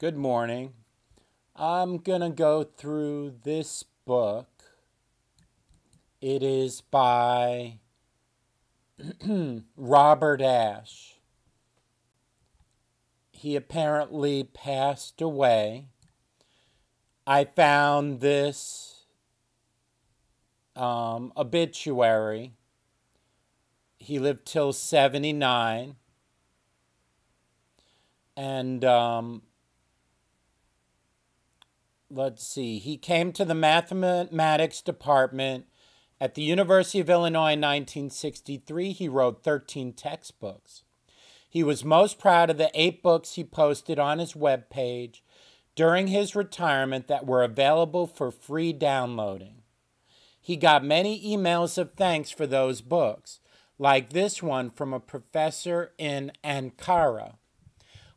Good morning. I'm going to go through this book. It is by Robert Ash. He apparently passed away. I found this um, obituary. He lived till 79. And um, let's see, he came to the mathematics department at the University of Illinois in 1963. He wrote 13 textbooks. He was most proud of the eight books he posted on his webpage during his retirement that were available for free downloading. He got many emails of thanks for those books, like this one from a professor in Ankara.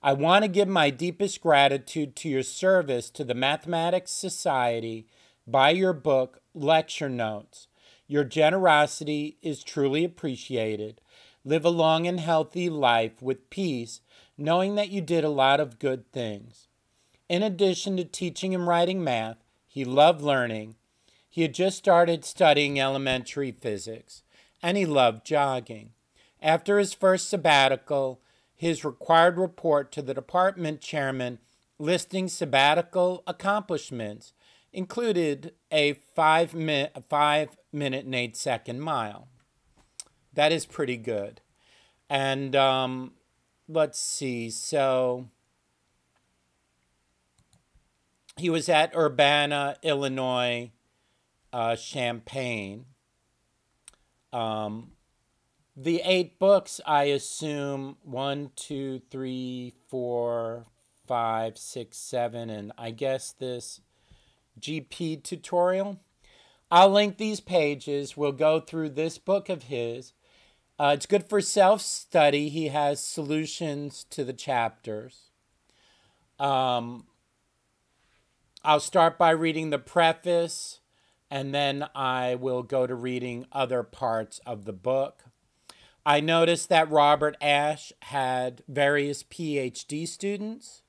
I want to give my deepest gratitude to your service to the Mathematics Society by your book, Lecture Notes. Your generosity is truly appreciated. Live a long and healthy life with peace, knowing that you did a lot of good things. In addition to teaching and writing math, he loved learning. He had just started studying elementary physics, and he loved jogging. After his first sabbatical, his required report to the department chairman listing sabbatical accomplishments included a five minute, five minute and eight second mile. That is pretty good. And um, let's see. So he was at Urbana, Illinois, uh, Champaign. Um, the eight books, I assume one, two, three, four, five, six, seven, and I guess this GP tutorial. I'll link these pages. We'll go through this book of his. Uh, it's good for self study. He has solutions to the chapters. Um, I'll start by reading the preface and then I will go to reading other parts of the book. I noticed that Robert Ash had various PhD students.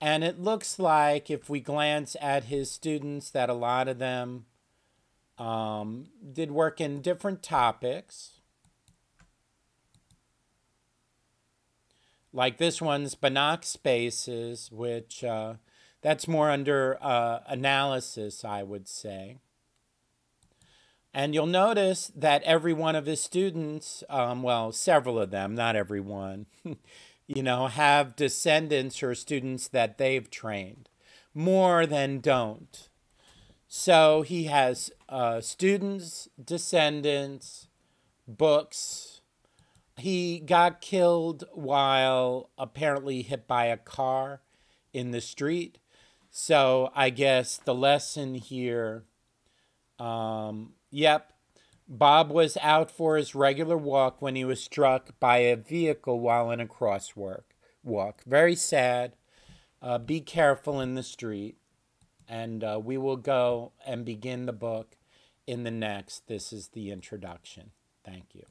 And it looks like if we glance at his students, that a lot of them um, did work in different topics. Like this one's Banach spaces, which uh, that's more under uh, analysis, I would say. And you'll notice that every one of his students, um, well, several of them, not every one, you know, have descendants or students that they've trained more than don't. So he has uh, students, descendants, books. He got killed while apparently hit by a car in the street. So I guess the lesson here um, Yep. Bob was out for his regular walk when he was struck by a vehicle while in a crosswalk. Walk. Very sad. Uh, be careful in the street. And uh, we will go and begin the book in the next. This is the introduction. Thank you.